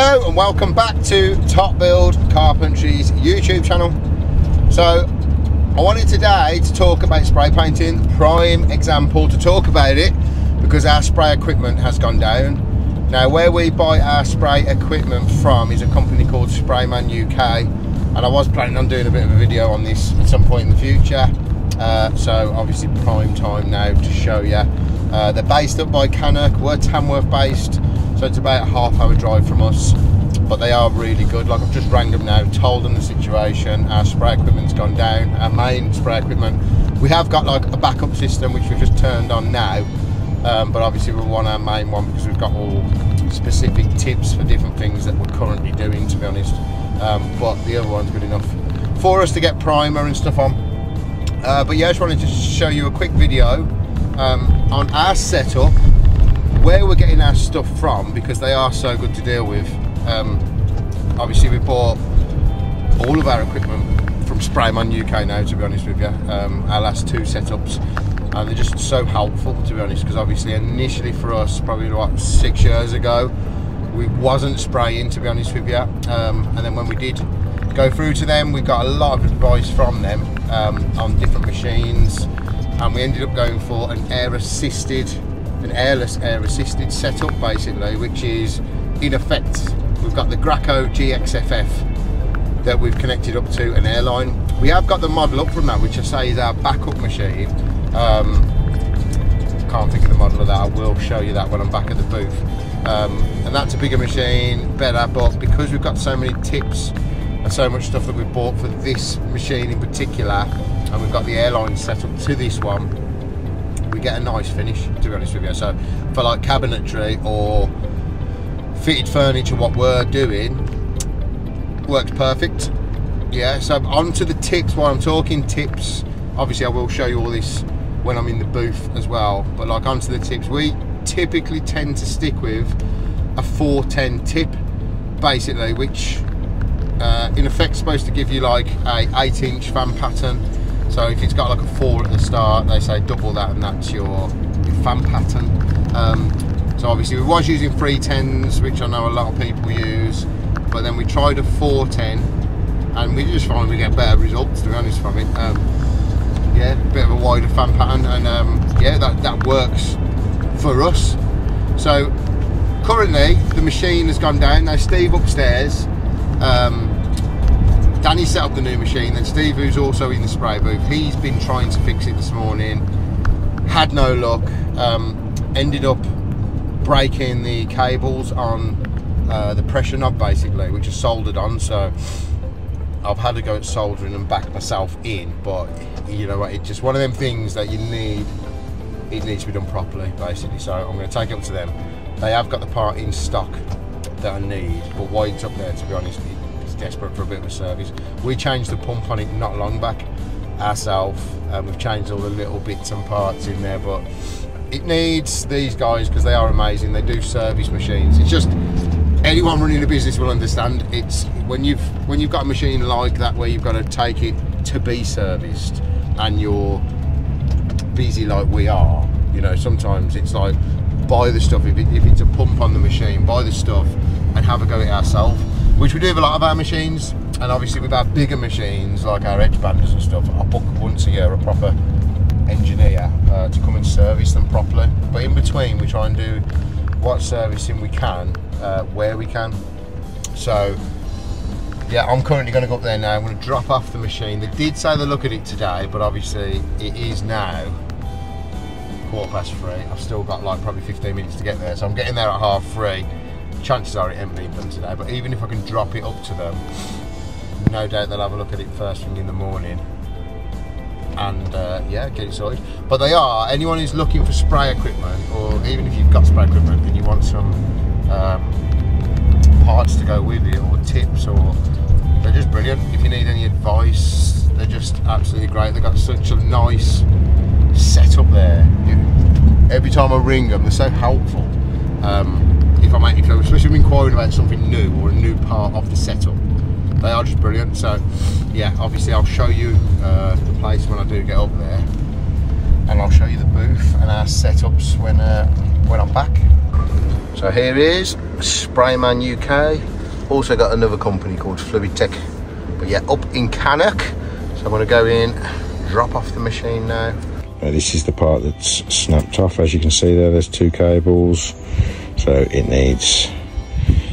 Hello and welcome back to Top Build Carpentry's YouTube channel. So I wanted today to talk about spray painting, prime example to talk about it because our spray equipment has gone down. Now where we buy our spray equipment from is a company called Sprayman UK and I was planning on doing a bit of a video on this at some point in the future. Uh, so obviously prime time now to show you. Uh, they're based up by Cannock, we're Tamworth based so it's about a half hour drive from us but they are really good. Like I've just rang them now told them the situation our spray equipment's gone down our main spray equipment. We have got like a backup system which we've just turned on now um, but obviously we want our main one because we've got all specific tips for different things that we're currently doing to be honest. Um, but the other one's good enough for us to get primer and stuff on. Uh, but yeah I just wanted to show you a quick video um, on our setup where we're getting our stuff from because they are so good to deal with. Um, obviously, we bought all of our equipment from Sprayman UK now, to be honest with you. Um, our last two setups, and they're just so helpful, to be honest. Because obviously, initially for us, probably what six years ago, we wasn't spraying, to be honest with you. Um, and then when we did go through to them, we got a lot of advice from them um, on different machines, and we ended up going for an air assisted an airless air assisted setup basically which is in effect we've got the Graco GXFF that we've connected up to an airline. We have got the model up from that which I say is our backup machine. Um, can't think of the model of that. I will show you that when I'm back at the booth. Um, and that's a bigger machine better but because we've got so many tips and so much stuff that we've bought for this machine in particular and we've got the airline set up to this one we get a nice finish to be honest with you. So for like cabinetry or fitted furniture what we're doing works perfect. Yeah so on to the tips while I'm talking tips obviously I will show you all this when I'm in the booth as well but like onto the tips. We typically tend to stick with a 410 tip basically which uh, in effect supposed to give you like a 8 inch fan pattern so if it's got like a four at the start, they say double that and that's your, your fan pattern. Um, so obviously we was using 310s, which I know a lot of people use, but then we tried a 410 and we just find we get better results to be honest from it. Um, yeah, a bit of a wider fan pattern and um, yeah, that, that works for us. So currently the machine has gone down. Now Steve upstairs, um, Danny set up the new machine, then Steve, who's also in the spray booth, he's been trying to fix it this morning, had no luck, um, ended up breaking the cables on uh, the pressure knob basically, which is soldered on, so I've had to go at soldering and back myself in, but you know what, it's just one of them things that you need, it needs to be done properly basically, so I'm going to take it up to them. They have got the part in stock that I need, but why it's up there to be honest, desperate for a bit of a service. We changed the pump on it not long back ourselves. Um, we've changed all the little bits and parts in there, but it needs these guys because they are amazing. They do service machines. It's just anyone running a business will understand. It's when you've when you've got a machine like that where you've got to take it to be serviced and you're busy like we are. You know, sometimes it's like buy the stuff if, it, if it's a pump on the machine, buy the stuff and have a go at it ourselves which we do with a lot of our machines and obviously with our bigger machines like our edge banders and stuff I book once a year a proper engineer uh, to come and service them properly. But in between we try and do what servicing we can uh, where we can. So yeah I'm currently going to go up there now. I'm going to drop off the machine. They did say they look at it today but obviously it is now quarter past three. I've still got like probably 15 minutes to get there so I'm getting there at half three chances are it ain't been done today but even if I can drop it up to them no doubt they'll have a look at it first thing in the morning and uh, yeah get it sorted. But they are anyone who's looking for spray equipment or even if you've got spray equipment and you want some um, parts to go with it or tips or they're just brilliant. If you need any advice they're just absolutely great. They've got such a nice setup there. Every time I ring them they're so helpful. Um, if I'm if I'm especially inquiring about something new or a new part of the setup. They are just brilliant. So yeah, obviously I'll show you uh, the place when I do get up there, and I'll show you the booth and our setups when uh, when I'm back. So here is Sprayman UK. Also got another company called Fluid Tech. But yeah, up in Cannock. So I'm gonna go in, drop off the machine now. Now this is the part that's snapped off. As you can see there, there's two cables. So it needs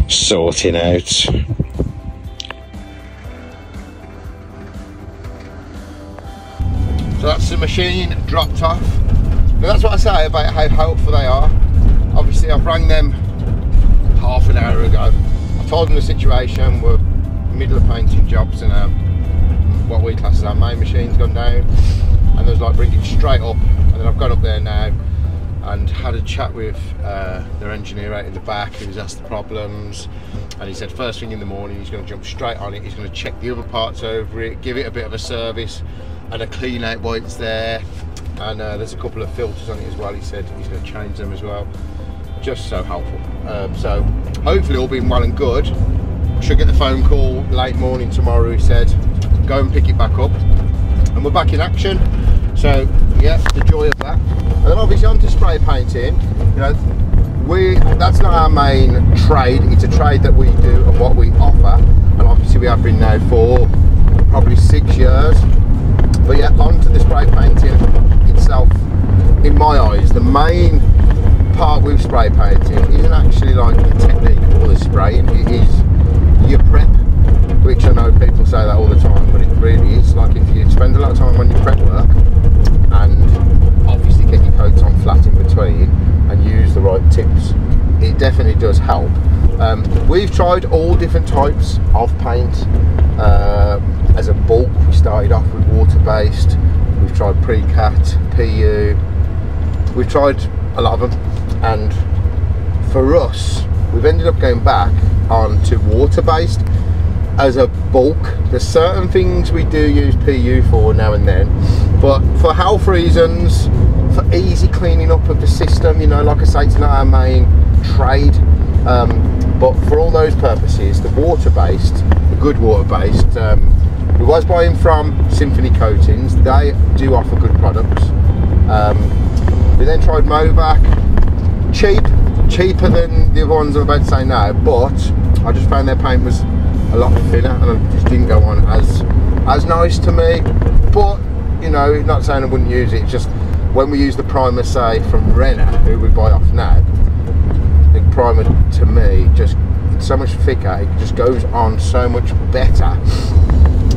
sorting out. So that's the machine dropped off. That's what I say about how helpful they are. Obviously I've rang them half an hour ago. I told them the situation, we're middle of painting jobs and um, what we class as our main machine's gone down and there's like bringing straight up and then I've gone up there now and had a chat with uh, their engineer out in the back who was asked the problems and he said first thing in the morning he's going to jump straight on it he's going to check the other parts over it give it a bit of a service and a clean out while it's there. And uh, there's a couple of filters on it as well he said he's going to change them as well. Just so helpful. Um, so hopefully all being well and good should get the phone call late morning tomorrow he said. Go and pick it back up. And we're back in action. So yeah the joy of that and then obviously onto spray painting you know we that's not our main trade. It's a trade that we do and what we offer. And obviously we have been now for probably six years. But yeah onto the spray painting itself in my eyes the main part with spray painting isn't actually like the technique or the spraying. It is your prep which I know people say that all the time but it really is. Like if you spend a lot of time on your prep work and obviously get your coats on flat in between and use the right tips it definitely does help. Um, we've tried all different types of paint. Uh, as a bulk we started off with water based we've tried pre-cat pu we've tried a lot of them. And for us we've ended up going back on to water based as a bulk. There's certain things we do use PU for now and then, but for health reasons, for easy cleaning up of the system, you know, like I say, it's not our main trade. Um, but for all those purposes, the water-based, the good water-based, um, we was buying from Symphony Coatings. They do offer good products. Um, we then tried Movac, cheap, cheaper than the other ones I'm about to say now, but I just found their paint was a lot thinner and it just didn't go on as as nice to me but you know not saying I wouldn't use it just when we use the primer say from Renner who we buy off now primer to me just it's so much thicker it just goes on so much better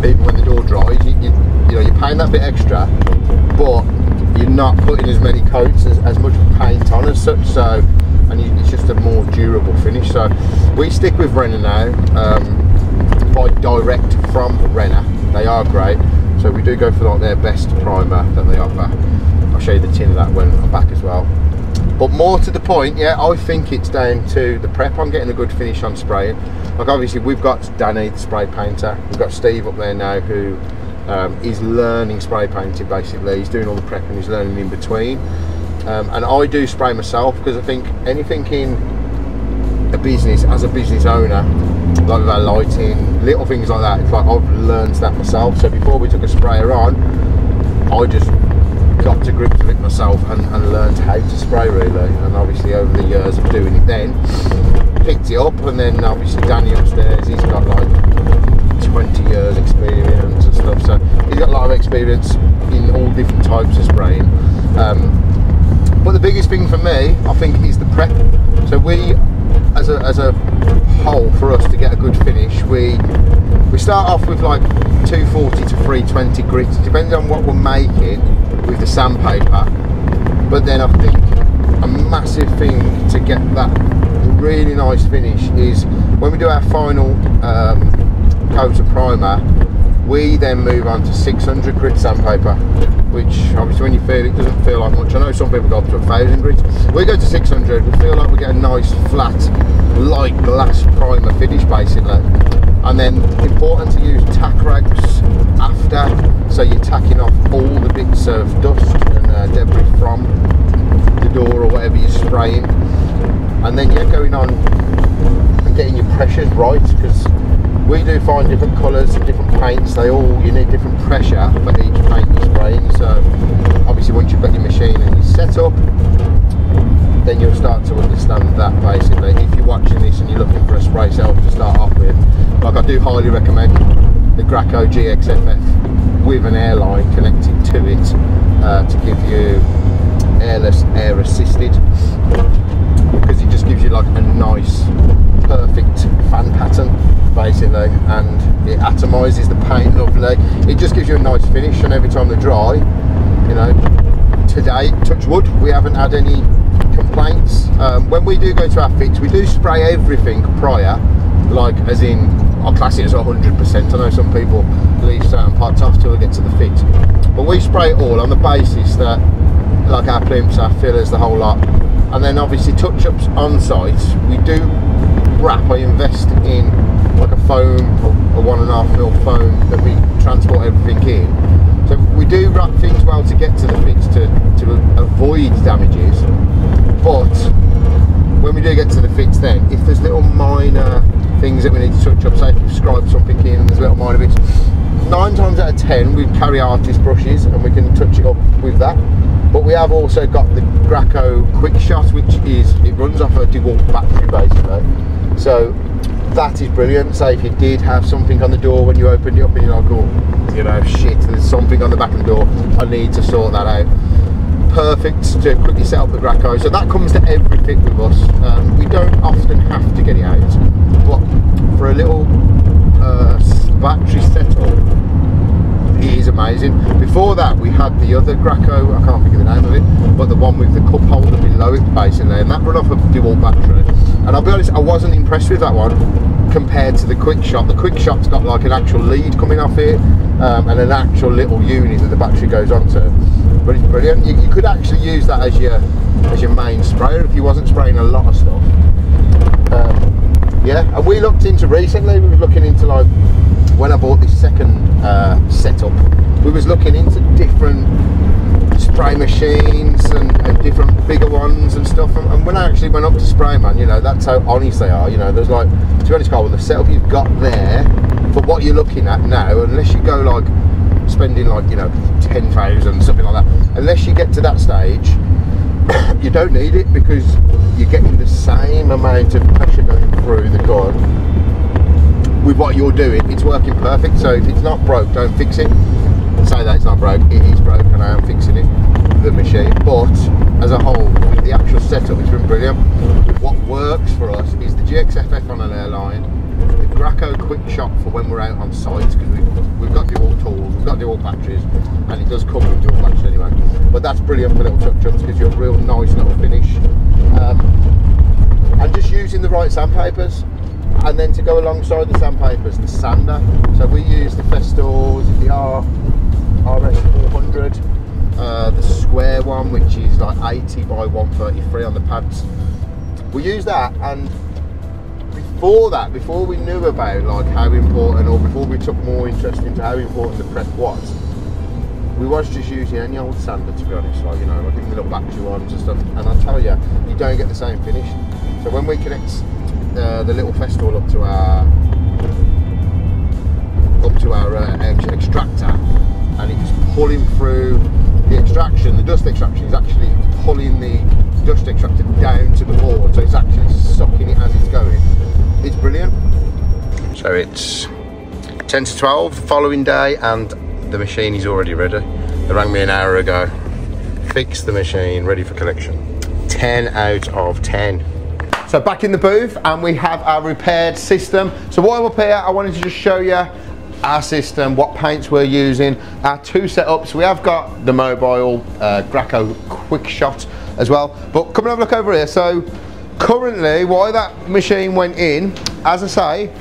even when the door dries you, you, you know you're paying that bit extra but you're not putting as many coats as, as much paint on as such so and it's just a more durable finish so we stick with Renner now um, buy direct from Renner. They are great. So we do go for like their best primer that they offer. I'll show you the tin of that when I'm back as well. But more to the point, yeah, I think it's down to the prep. I'm getting a good finish on spraying. Like obviously we've got Danny, the spray painter. We've got Steve up there now who um, is learning spray painting basically. He's doing all the prep and he's learning in between. Um, and I do spray myself because I think anything in a business, as a business owner, like with our lighting, little things like that. It's like I've learned that myself. So before we took a sprayer on, I just got to grips with it myself and, and learned how to spray really. And obviously over the years of doing it then, picked it up and then obviously Danny upstairs, he's got like 20 years experience and stuff. So he's got a lot of experience in all different types of spraying. Um, but the biggest thing for me, I think, is the prep. So we as a, as a whole for us to get a good finish we we start off with like 240 to 320 grit depending on what we're making with the sandpaper but then I think a massive thing to get that really nice finish is when we do our final um, coat of primer we then move on to 600 grit sandpaper which obviously when you feel it doesn't feel like much. I know some people go up to a thousand grit we go to 600 we feel like we get a nice flat light glass primer finish basically. And then important to use tack rags after. So you're tacking off all the bits of dust and uh, debris from the door or whatever you're spraying. And then you're going on and getting your pressures right because we do find different colours and different paints. They all you need different pressure for each paint you're spraying so obviously once you've got your machine and you set up then you'll start to understand that basically. If you're watching this and you're looking for a spray self to start off with, like I do highly recommend the Graco GXFF with an airline connected to it uh, to give you airless, air assisted because it just gives you like a nice perfect fan pattern basically and it atomizes the paint lovely. It just gives you a nice finish and every time they dry you know today touch wood we haven't had any complaints. Um, when we do go to our fix we do spray everything prior like as in our class as 100% I know some people leave certain parts off till they get to the fit but we spray it all on the basis that like our plinths our fillers the whole lot. And then obviously touch-ups on site we do wrap. I invest in like a foam a one and a half mil foam that we transport everything in. So we do wrap things well to get to the fix to, to avoid damages but when we do get to the fix then if there's little minor things that we need to touch up say if you've scribed something in and there's little minor bits nine times out of ten we carry artist brushes and we can touch it up with that. But we have also got the Graco Quick Shot which is it runs off a DeWalt battery basically. So that is brilliant. Say if you did have something on the door when you opened it up and you're like oh you know shit there's something on the back of the door I need to sort that out. Perfect to quickly set up the Graco. So that comes to every fit with us. Um, we don't often have to get it out but for a little uh, battery setup it is amazing. Before that, we had the other Graco, I can't think of the name of it, but the one with the cup holder below it, basically, and that run off a DeWalt battery. And I'll be honest, I wasn't impressed with that one compared to the Quick Shot. The Quick Shot's got like an actual lead coming off it, um, and an actual little unit that the battery goes onto. But it's brilliant. You, you could actually use that as your as your main sprayer if you wasn't spraying a lot of stuff. Um, yeah, and we looked into recently. We were looking into like when I bought this second uh, setup, we was looking into different spray machines and, and different bigger ones and stuff. And, and, when I actually went up to Sprayman, you know, that's how honest they are. You know, there's like, to be honest, Karl, with the setup you've got there for what you're looking at now, unless you go like spending like you know 10,000 something like that, unless you get to that stage, you don't need it because you're getting the same amount of pressure going through the gun with what you're doing, it's working perfect. So if it's not broke, don't fix it. Say that it's not broke, it is broke and I am fixing it, the machine. But as a whole, with the actual setup, it's been brilliant. What works for us is the GXFF on an airline, the Graco quick shot for when we're out on site, because we've, we've got DeWalt tools, we've got DeWalt batteries, and it does come with DeWalt batteries anyway. But that's brilliant for little touch-ups, gives you a real nice little finish. Um, and just using the right sandpapers and then to go alongside the sandpapers, the sander. So we use the Festool, the R, RS400, uh, the square one, which is like 80 by 133 on the pads. We use that, and before that, before we knew about like how important, or before we took more interest into how important the prep was, we was just using any old sander to be honest, like you know, like the little battery ones and stuff. And I tell you, you don't get the same finish. So when we connect the, little Festool up to our up to our uh, extractor and it's pulling through the extraction, the dust extraction is actually pulling the dust extractor down to the board so it's actually sucking it as it's going. It's brilliant. So it's 10 to 12 following day and the machine is already ready. They rang me an hour ago, fixed the machine, ready for collection. 10 out of 10. So back in the booth and we have our repaired system. So while we're here, I wanted to just show you our system, what paints we're using, our two setups. We have got the mobile uh, Graco Quick Shot as well. But come and have a look over here. So currently, why that machine went in, as I say,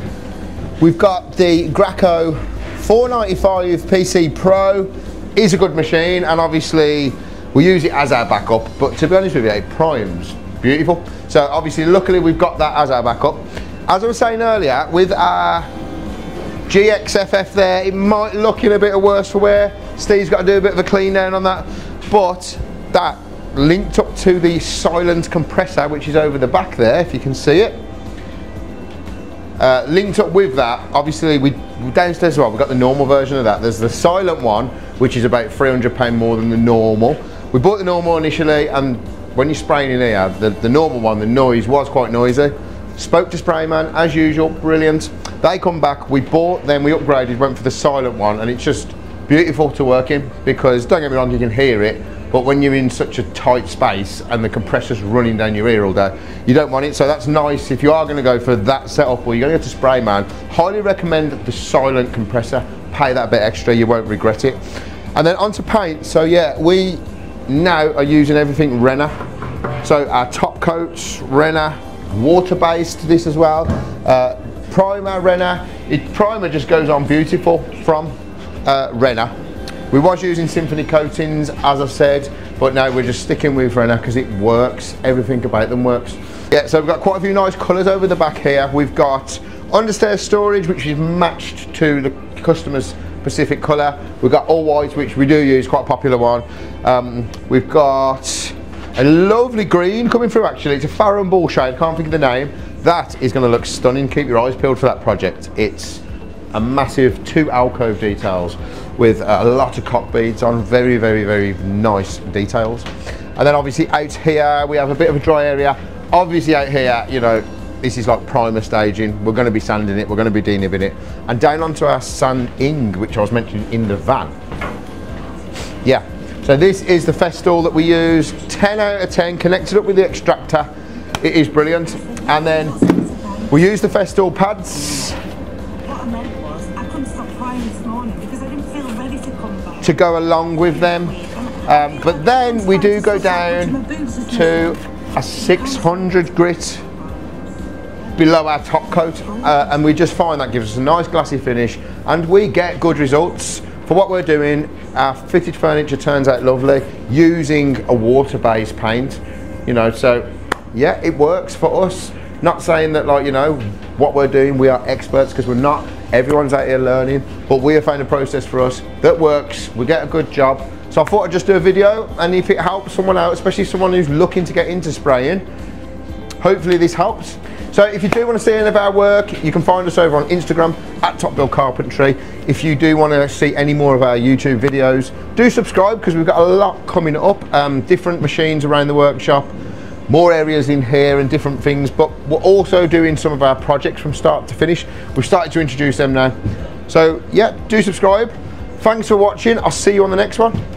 we've got the Graco 495 PC Pro. Is a good machine and obviously we use it as our backup. But to be honest with you, it primes beautiful. So obviously, luckily we've got that as our backup. As I was saying earlier, with our GXFF there, it might look in a bit of worse for wear. Steve's got to do a bit of a clean down on that. But that linked up to the silent compressor, which is over the back there, if you can see it. Uh, linked up with that, obviously we downstairs as well, we've got the normal version of that. There's the silent one, which is about £300 more than the normal. We bought the normal initially and when you're spraying in here, the, the normal one, the noise was quite noisy. Spoke to Sprayman, as usual, brilliant. They come back, we bought them, we upgraded, went for the silent one, and it's just beautiful to work in because, don't get me wrong, you can hear it, but when you're in such a tight space and the compressor's running down your ear all day, you don't want it. So that's nice. If you are going to go for that setup or you're going to go to Sprayman, highly recommend the silent compressor. Pay that bit extra, you won't regret it. And then onto paint. So yeah, we now are using everything Renner. So our top coats, Renner, water-based this as well. Uh, primer, Renner. It, primer just goes on beautiful from uh, Renner. We was using Symphony coatings, as I said, but now we're just sticking with Renner because it works. Everything about them works. Yeah, so we've got quite a few nice colours over the back here. We've got understairs storage, which is matched to the customer's specific colour. We've got all white, which we do use, quite a popular one. Um, we've got a lovely green coming through actually. It's a Farrow ball shade, can't think of the name. That is going to look stunning. Keep your eyes peeled for that project. It's a massive two alcove details with a lot of cock beads on very very very nice details and then obviously out here we have a bit of a dry area obviously out here you know this is like primer staging. We're going to be sanding it we're going to be denibbing it. And down onto our sand ing which I was mentioning in the van. Yeah so this is the Festool that we use. 10 out of 10 connected up with the extractor. It is brilliant. And then we use the Festool pads. To go along with them. Um, but then we do go down to a 600 grit below our top coat uh, and we just find that gives us a nice glassy finish and we get good results for what we're doing our fitted furniture turns out lovely using a water-based paint you know so yeah it works for us not saying that like you know what we're doing we are experts because we're not Everyone's out here learning, but we have found a process for us that works. We get a good job. So I thought I'd just do a video and if it helps someone out, especially someone who's looking to get into spraying, hopefully this helps. So if you do want to see any of our work, you can find us over on Instagram at Top Build Carpentry. If you do want to see any more of our YouTube videos, do subscribe because we've got a lot coming up, um, different machines around the workshop, more areas in here and different things, but we're also doing some of our projects from start to finish. We've started to introduce them now. So yeah, do subscribe. Thanks for watching. I'll see you on the next one.